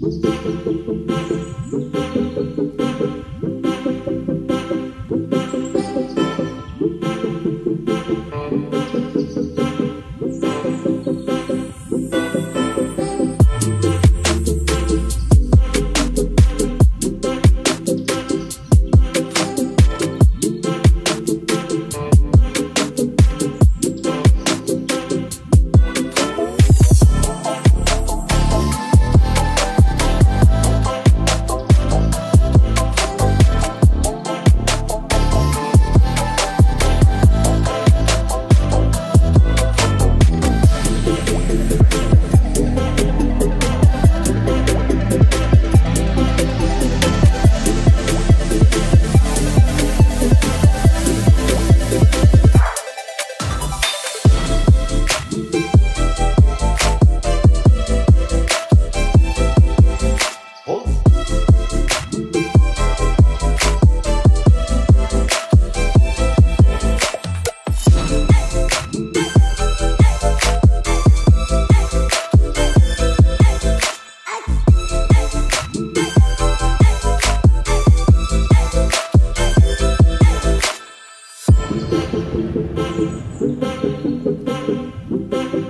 Música Música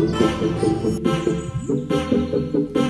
Thank you.